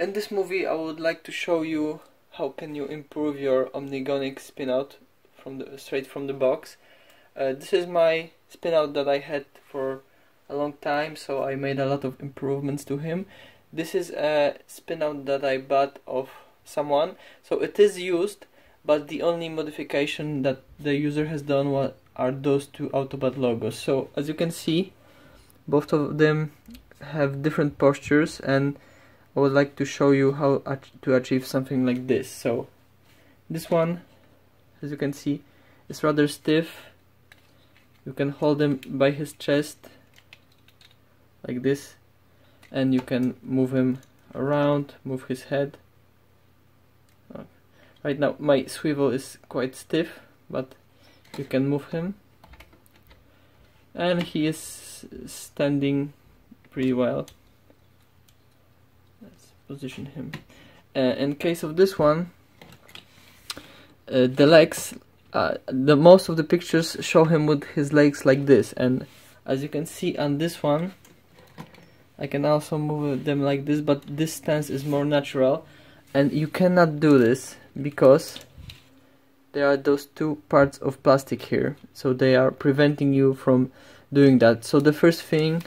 in this movie I would like to show you how can you improve your Omnigonix spinout from the straight from the box. Uh, this is my spinout that I had for a long time so I made a lot of improvements to him. This is a spinout that I bought of someone so it is used but the only modification that the user has done what are those two Autobot logos. So as you can see both of them have different postures and I would like to show you how to achieve something like this. So this one, as you can see, is rather stiff. You can hold him by his chest like this and you can move him around, move his head. Right now my swivel is quite stiff but you can move him and he is standing pretty well position him. Uh, in case of this one, uh, the legs, uh, the most of the pictures show him with his legs like this, and as you can see on this one, I can also move them like this, but this stance is more natural, and you cannot do this because there are those two parts of plastic here, so they are preventing you from doing that. So the first thing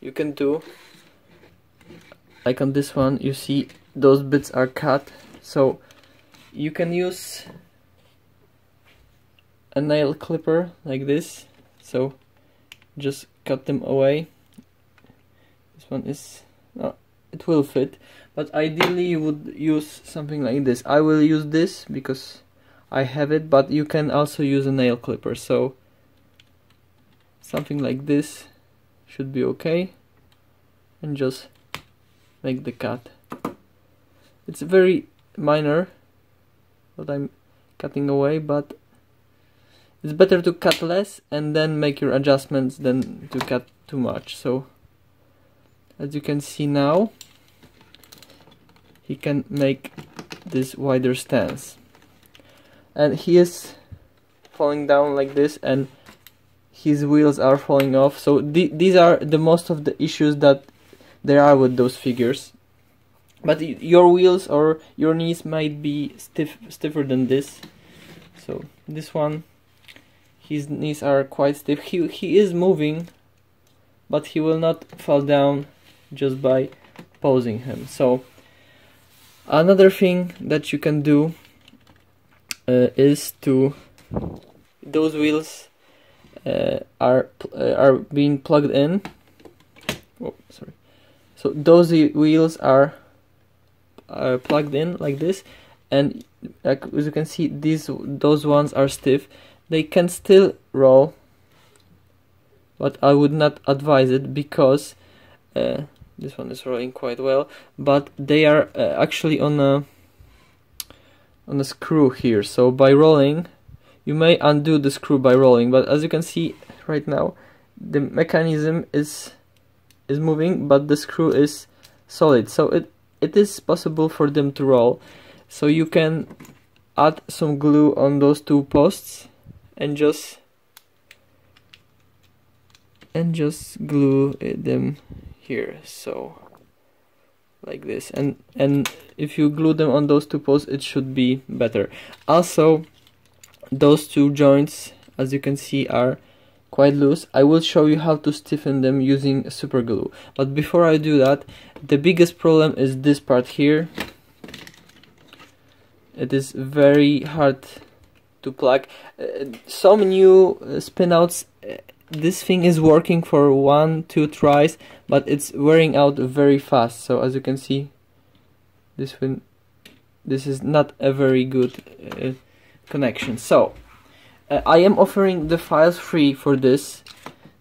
you can do like on this one you see those bits are cut. So you can use a nail clipper like this. So just cut them away. This one is no, it will fit. But ideally you would use something like this. I will use this because I have it but you can also use a nail clipper. So something like this should be okay. And just make the cut. It's very minor what I'm cutting away, but it's better to cut less and then make your adjustments than to cut too much. So as you can see now, he can make this wider stance. And he is falling down like this and his wheels are falling off. So th these are the most of the issues that there are with those figures. But your wheels or your knees might be stiff stiffer than this. So this one his knees are quite stiff. He, he is moving but he will not fall down just by posing him. So another thing that you can do uh, is to those wheels uh, are uh, are being plugged in. Oh sorry so those wheels are uh, plugged in like this and like, as you can see these those ones are stiff. They can still roll but I would not advise it because uh, this one is rolling quite well but they are uh, actually on a on a screw here. So by rolling you may undo the screw by rolling but as you can see right now the mechanism is is moving but the screw is solid. So it it is possible for them to roll. So you can add some glue on those two posts and just and just glue them here. So like this. And and if you glue them on those two posts it should be better. Also those two joints as you can see are quite loose. I will show you how to stiffen them using super glue. But before I do that, the biggest problem is this part here. It is very hard to plug. Uh, some new uh, spinouts, uh, this thing is working for one, two tries, but it's wearing out very fast. So as you can see, this one, this is not a very good uh, connection. So uh, I am offering the files free for this.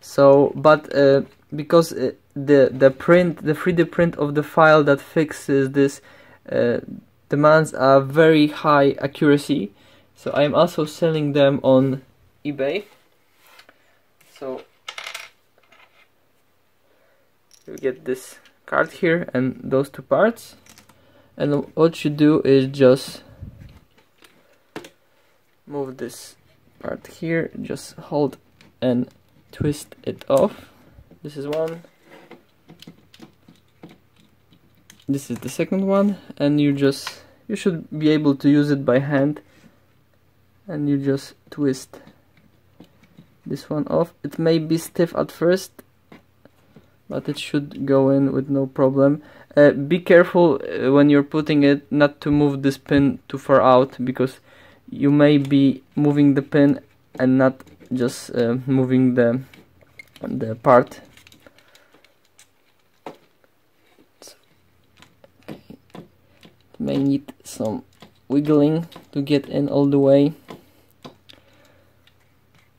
So but uh, because uh, the the print the 3D print of the file that fixes this uh, demands a very high accuracy. So I am also selling them on eBay. So you get this card here and those two parts. And what you do is just move this part here just hold and twist it off. This is one. This is the second one and you just you should be able to use it by hand and you just twist this one off. It may be stiff at first but it should go in with no problem. Uh, be careful uh, when you're putting it not to move this pin too far out because you may be moving the pin and not just uh, moving the the part. So, okay. may need some wiggling to get in all the way.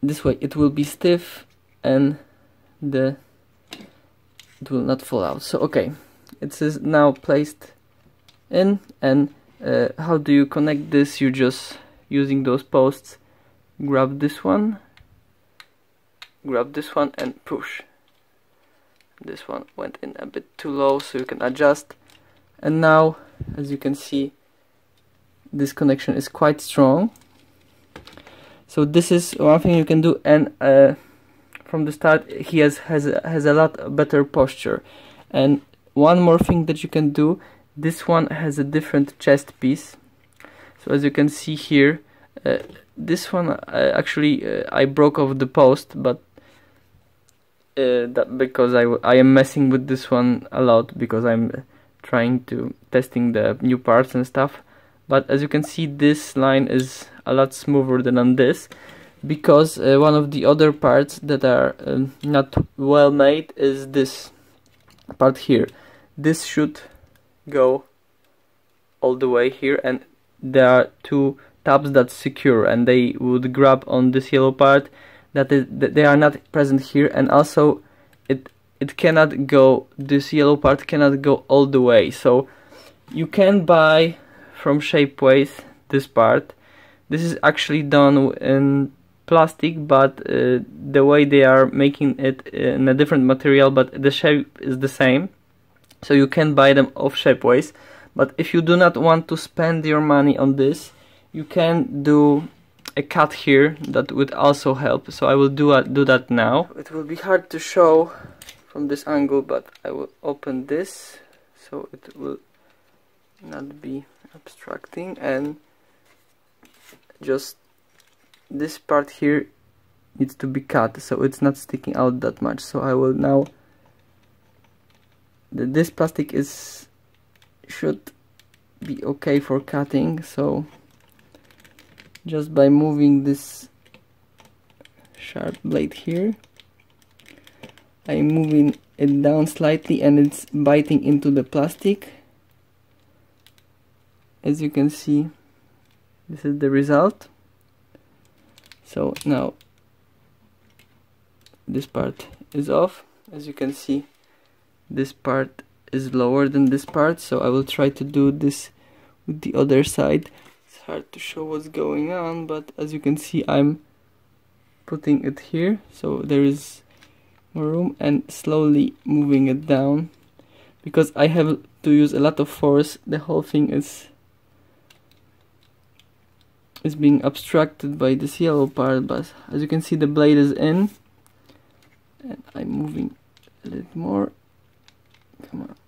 This way it will be stiff and the it will not fall out. So okay. It is now placed in and uh, how do you connect this? You just using those posts. Grab this one. Grab this one and push. This one went in a bit too low so you can adjust. And now as you can see this connection is quite strong. So this is one thing you can do and uh, from the start he has has has a lot better posture. And one more thing that you can do this one has a different chest piece so as you can see here uh, this one uh, actually uh, I broke off the post but uh, that because I, I am messing with this one a lot because I'm trying to testing the new parts and stuff. But as you can see this line is a lot smoother than on this because uh, one of the other parts that are um, not well made is this part here. This should go all the way here and there are two tabs that secure and they would grab on this yellow part that, is, that they are not present here and also it it cannot go this yellow part cannot go all the way. So you can buy from Shapeways this part. This is actually done in plastic but uh, the way they are making it in a different material but the shape is the same. So you can buy them off Shapeways but if you do not want to spend your money on this you can do a cut here that would also help. So I will do, a, do that now. It will be hard to show from this angle but I will open this so it will not be obstructing. And just this part here needs to be cut so it's not sticking out that much. So I will now this plastic is should be okay for cutting so just by moving this sharp blade here I'm moving it down slightly and it's biting into the plastic. As you can see this is the result. So now this part is off. As you can see this part is lower than this part so I will try to do this with the other side. It's hard to show what's going on but as you can see I'm putting it here so there is more room and slowly moving it down. Because I have to use a lot of force the whole thing is is being obstructed by this yellow part but as you can see the blade is in. And I'm moving a little more. Come on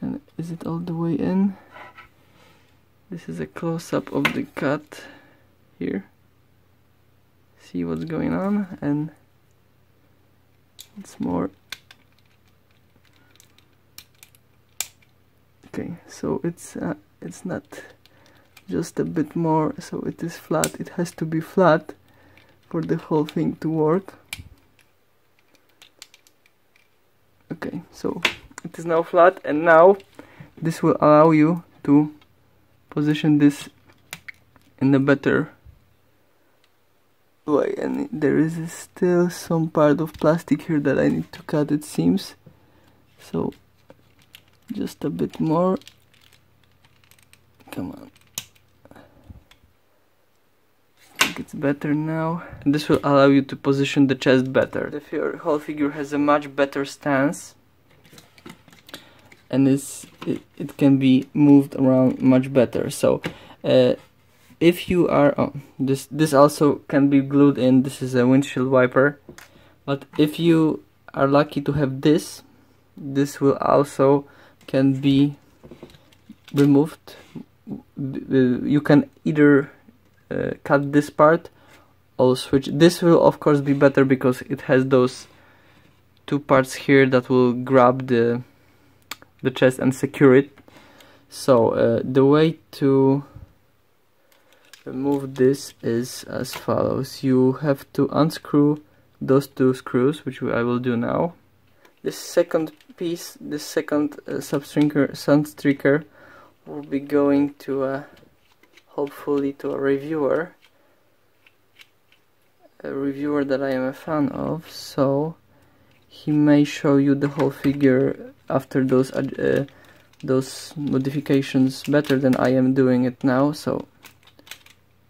and is it all the way in? This is a close-up of the cut here. See what's going on and it's more. Okay so it's uh, it's not just a bit more so it is flat. It has to be flat for the whole thing to work. Okay so it is now flat and now this will allow you to position this in a better way and there is still some part of plastic here that I need to cut it seems so just a bit more come on I think it's better now. And this will allow you to position the chest better. The whole figure has a much better stance and it's, it, it can be moved around much better. So uh, if you are, oh, this, this also can be glued in, this is a windshield wiper, but if you are lucky to have this, this will also can be removed. You can either uh, cut this part or switch. This will of course be better because it has those two parts here that will grab the the chest and secure it. So uh, the way to remove this is as follows. You have to unscrew those two screws which I will do now. This second piece this second uh, substringer sunstreaker will be going to a hopefully to a reviewer. A reviewer that I am a fan of. So he may show you the whole figure after those uh, those modifications better than I am doing it now so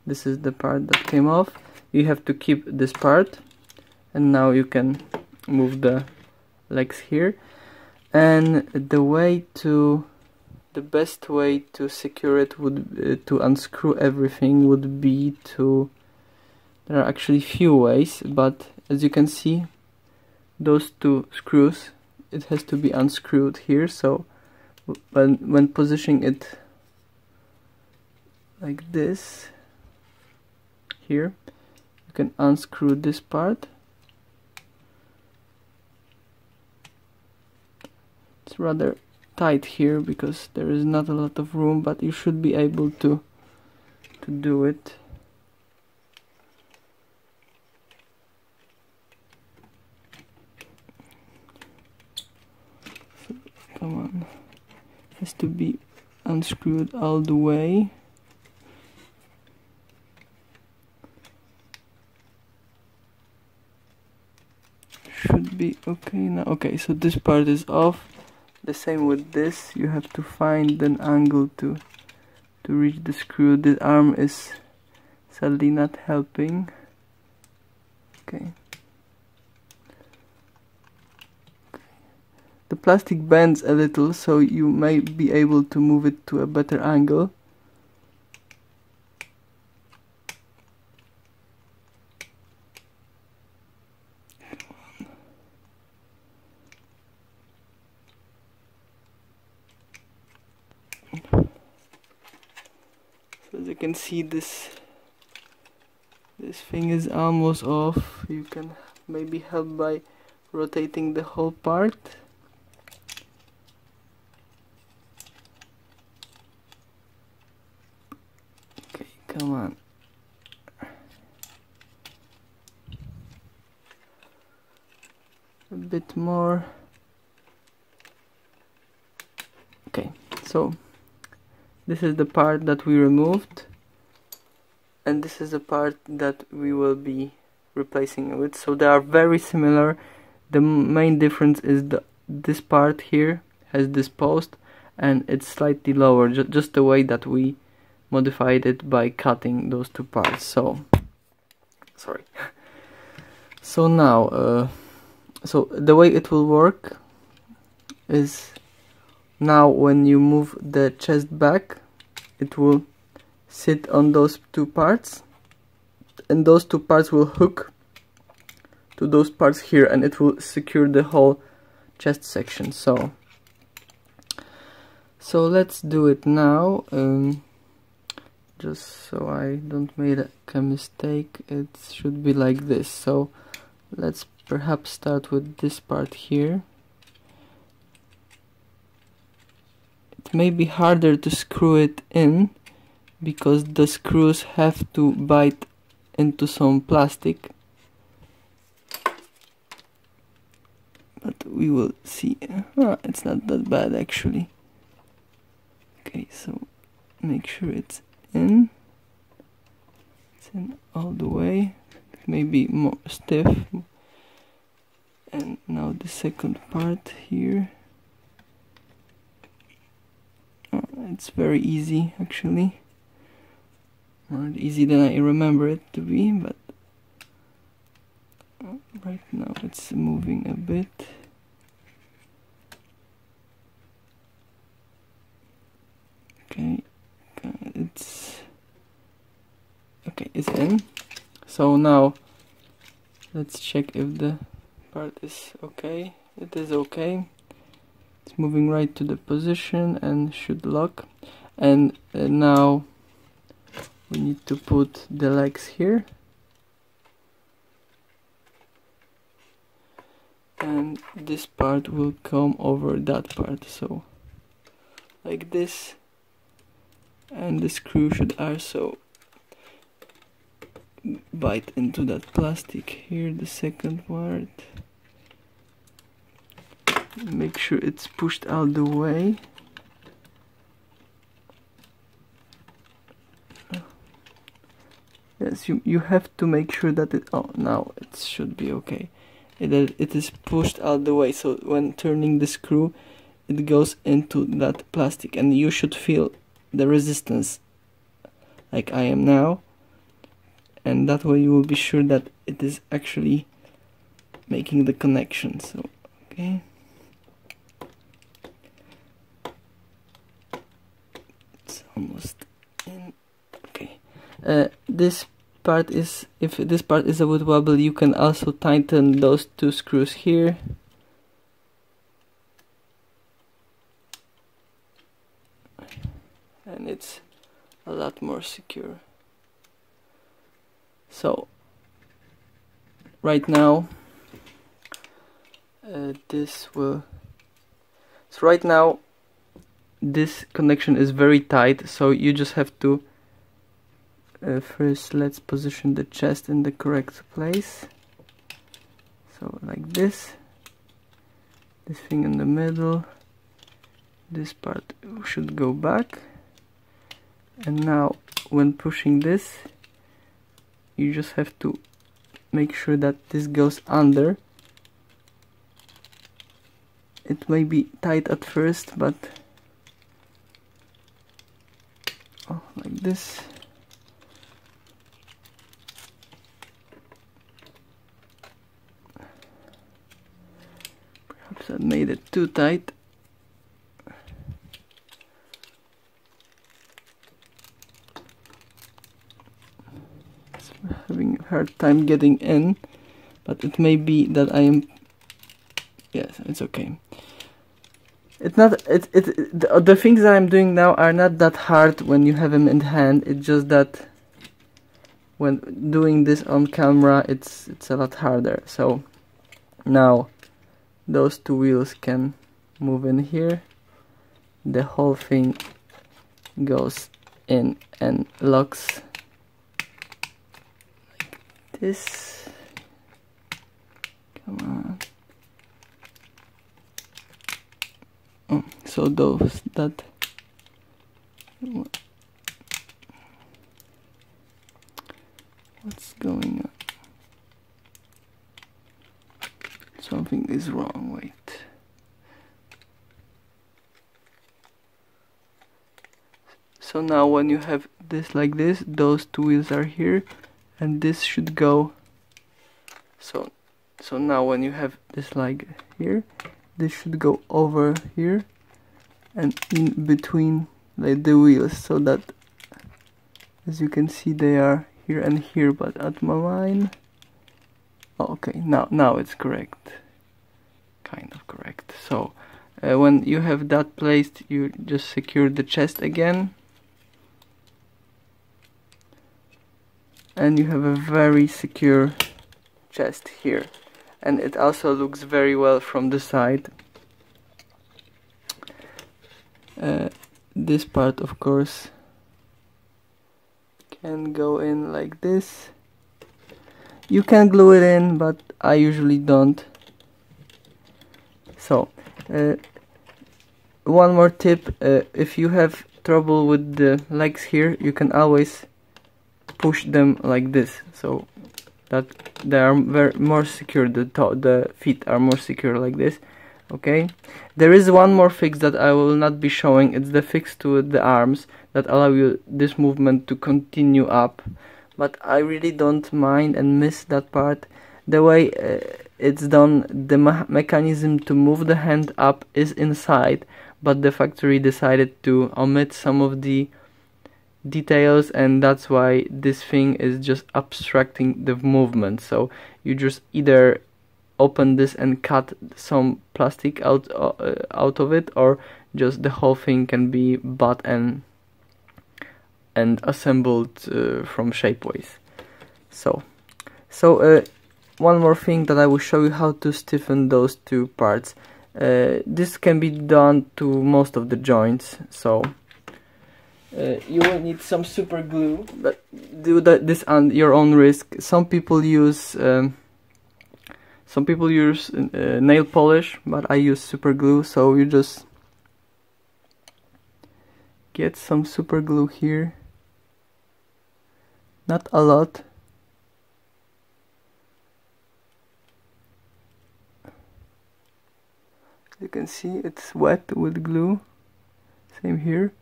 this is the part that came off. You have to keep this part and now you can move the legs here. And the way to the best way to secure it would uh, to unscrew everything would be to there are actually few ways but as you can see those two screws it has to be unscrewed here so when when positioning it like this here you can unscrew this part. It's rather tight here because there is not a lot of room but you should be able to to do it come on has to be unscrewed all the way. Should be okay now. Okay so this part is off. The same with this. You have to find an angle to to reach the screw. The arm is sadly not helping. Okay the plastic bends a little so you may be able to move it to a better angle. So as you can see this this thing is almost off. You can maybe help by rotating the whole part okay come on a bit more okay so this is the part that we removed and this is the part that we will be replacing it with. So they are very similar. The main difference is the this part here has this post and it's slightly lower ju just the way that we modified it by cutting those two parts so sorry. So now uh, so the way it will work is now when you move the chest back it will sit on those two parts and those two parts will hook to those parts here and it will secure the whole chest section. So so let's do it now um, just so I don't make a mistake. It should be like this. So let's perhaps start with this part here may be harder to screw it in because the screws have to bite into some plastic. But we will see. Oh, it's not that bad actually. Okay so make sure it's in. It's in all the way. Maybe more stiff. And now the second part here it's very easy actually. More easy than I remember it to be but right now it's moving a bit. Okay uh, it's okay it's in. So now let's check if the part is okay. It is okay it's moving right to the position and should lock. And uh, now we need to put the legs here. And this part will come over that part so like this. And the screw should also bite into that plastic here the second part make sure it's pushed out the way. Yes you you have to make sure that it oh now it should be okay. It, it is pushed out the way so when turning the screw it goes into that plastic and you should feel the resistance like I am now. And that way you will be sure that it is actually making the connection so okay it's almost in okay. Uh, this part is if this part is a bit wobble you can also tighten those two screws here. And it's a lot more secure. So right now uh, this will so right now this connection is very tight so you just have to uh, first let's position the chest in the correct place. So like this. This thing in the middle. This part should go back. And now when pushing this you just have to make sure that this goes under. It may be tight at first but oh, Oh, like this. Perhaps I made it too tight. Having a hard time getting in but it may be that I am yes it's okay it's not it, it, the, the things that I'm doing now are not that hard when you have them in hand. It's just that when doing this on camera it's it's a lot harder. So now those two wheels can move in here. The whole thing goes in and locks this. Come on so those that what's going on? Something is wrong wait. So now when you have this like this those two wheels are here and this should go. So so now when you have this like here this should go over here and in between like the wheels so that as you can see they are here and here but at my line okay now now it's correct. Kind of correct. So uh, when you have that placed you just secure the chest again. And you have a very secure chest here. And it also looks very well from the side uh, this part of course can go in like this. You can glue it in but I usually don't. So uh, one more tip uh, if you have trouble with the legs here you can always push them like this. So that they are more secure the the feet are more secure like this okay? There is one more fix that I will not be showing. It's the fix to the arms that allow you this movement to continue up. But I really don't mind and miss that part. The way uh, it's done the me mechanism to move the hand up is inside but the factory decided to omit some of the details and that's why this thing is just abstracting the movement. So you just either open this and cut some plastic out uh, out of it or just the whole thing can be bought and and assembled uh, from Shapeways. So so uh, one more thing that I will show you how to stiffen those two parts. Uh, this can be done to most of the joints so uh, you will need some super glue. But do that this on your own risk. Some people use um, some people use uh, nail polish but I use super glue so you just get some super glue here. Not a lot. You can see it's wet with glue. Same here.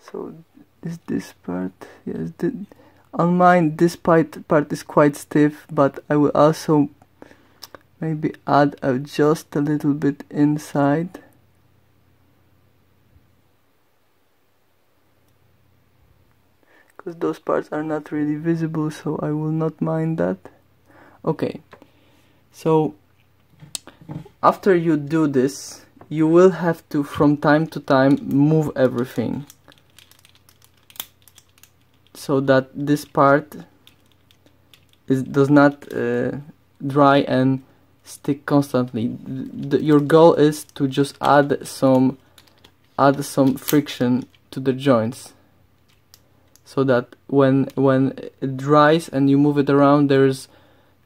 So is this part yes the, on mine this part, part is quite stiff but I will also maybe add just a little bit inside. Because those parts are not really visible so I will not mind that. Okay. So after you do this you will have to from time to time move everything so that this part is does not uh, dry and stick constantly. The, your goal is to just add some add some friction to the joints so that when when it dries and you move it around there's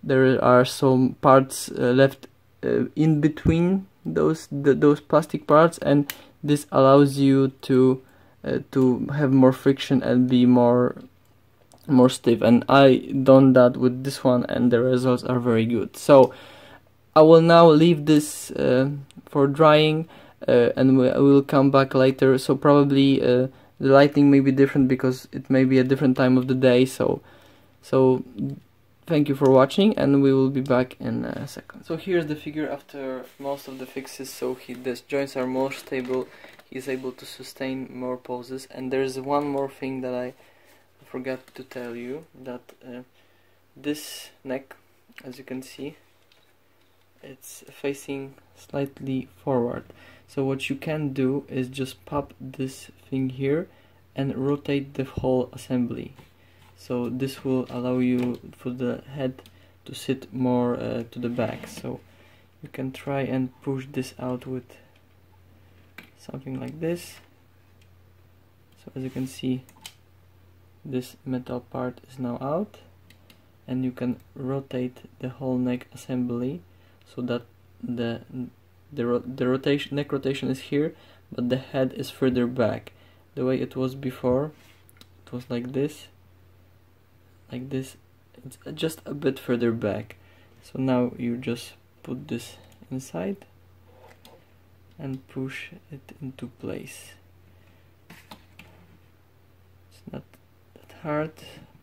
there are some parts uh, left uh, in between those the, those plastic parts and this allows you to uh, to have more friction and be more more stiff. And I done that with this one and the results are very good. So I will now leave this uh, for drying uh, and we will come back later. So probably uh, the lighting may be different because it may be a different time of the day. So so thank you for watching and we will be back in a second. So here's the figure after most of the fixes. So he the joints are more stable he's able to sustain more poses. And there's one more thing that I forgot to tell you that uh, this neck as you can see it's facing slightly forward. So what you can do is just pop this thing here and rotate the whole assembly. So this will allow you for the head to sit more uh, to the back. So you can try and push this out with something like this. So as you can see this metal part is now out and you can rotate the whole neck assembly so that the the, the rotation neck rotation is here but the head is further back. The way it was before it was like this like this it's just a bit further back. So now you just put this inside and push it into place. It's not that hard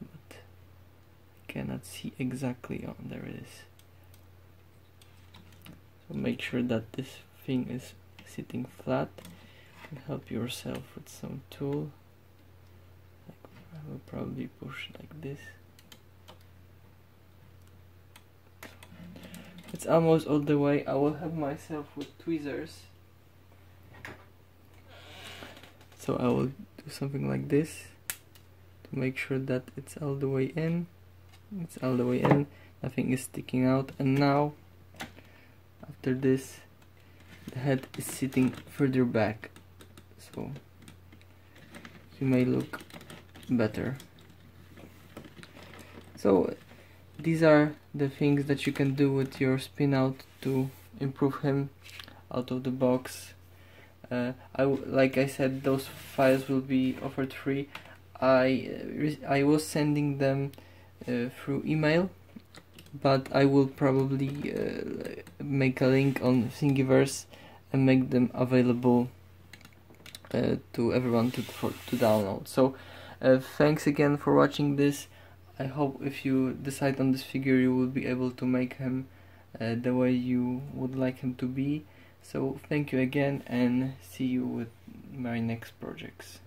but I cannot see exactly oh there it is. So make sure that this thing is sitting flat and help yourself with some tool. I will probably push like this. It's almost all the way. I will have myself with tweezers so I will do something like this to make sure that it's all the way in. It's all the way in. Nothing is sticking out. And now after this the head is sitting further back. So you may look better. So these are the things that you can do with your spin out to improve him out of the box uh, I like I said those files will be offered free. I uh, I was sending them uh, through email but I will probably uh, make a link on Thingiverse and make them available uh, to everyone to, for, to download. So uh, thanks again for watching this. I hope if you decide on this figure you will be able to make him the way you would like him to be so thank you again and see you with my next projects